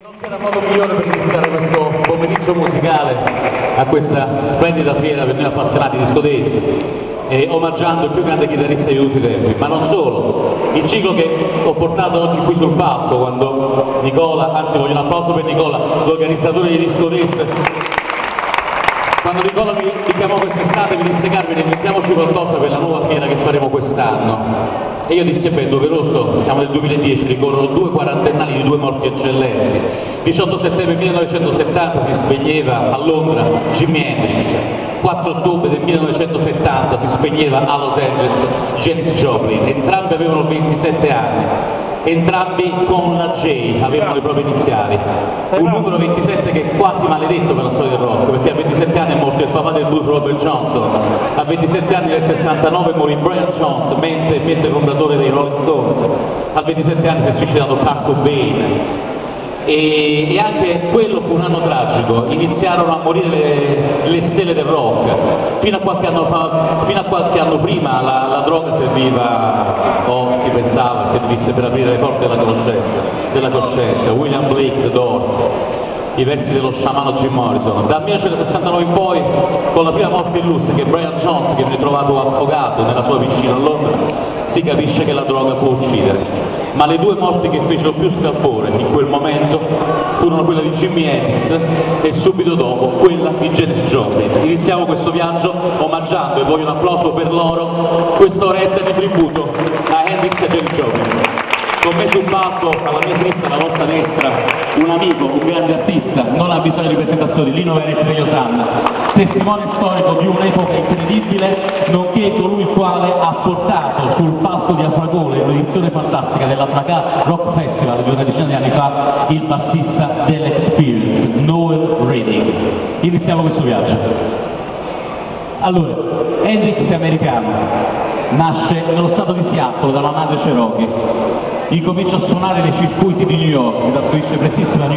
Non c'era modo migliore per iniziare questo pomeriggio musicale a questa splendida fiera per noi appassionati di disco dance, eh, omaggiando il più grande chitarrista di tutti i tempi, ma non solo. Il ciclo che ho portato oggi qui sul palco, quando Nicola, anzi voglio un applauso per Nicola, l'organizzatore di disco dance, quando Nicola mi, mi chiamò quest'estate mi disse Carmine mettiamoci qualcosa per la nuova fiera che faremo quest'anno. E io dissi beh doveroso, siamo nel 2010, ricorrono due quarantennali di due morti eccellenti. 18 settembre 1970 si spegneva a Londra Jimi Hendrix. 4 ottobre del 1970 si spegneva a Los Angeles Janis Joplin. Entrambi avevano 27 anni. Entrambi con la J avevano le proprie iniziali. Un numero 27 che è quasi maledetto per la storia del rock perché 27 anni è morto il papà del blues Robert Johnson. A 27 anni nel 69 morì Brian Jones mentre, mentre fondatore dei Rolling Stones. A 27 anni si è suicidato Kurt Cobain. E, e, anche quello fu un anno tragico, iniziarono a morire le, le stelle del rock, fino a qualche anno, fa, a qualche anno prima la, la, droga serviva, o si pensava, servisse per aprire le porte della coscienza, della coscienza. William Blake, The Doors, i versi dello sciamano Jim Morrison. Dal 1969 in poi, con la prima morte illustre che Brian Jones, che viene trovato affogato nella sua piscina a Londra, si capisce che la droga può uccidere ma le due morti che fecero più scalpore in quel momento furono quella di Jimmy Hendrix e subito dopo quella di Janis Joplin. Iniziamo questo viaggio omaggiando, e voglio un applauso per loro, questa oretta di tributo a Hendrix e Janis Joplin con me sul palco, alla mia sinistra, alla vostra destra, un amico, un grande artista, non ha bisogno di presentazioni, Lino Veretti degli Osanna, testimone storico di un'epoca incredibile, nonché colui il quale ha portato sul palco di Afragole, un'edizione fantastica della Fracà Rock Festival di una decina di anni fa, il bassista dell'Experience, Noel Reading. Iniziamo questo viaggio. Allora, Hendrix è americano, nasce nello stato di Seattle da una madre Cherokee incomincia a suonare nei circuiti di New York, si trasferisce prestissimo a New York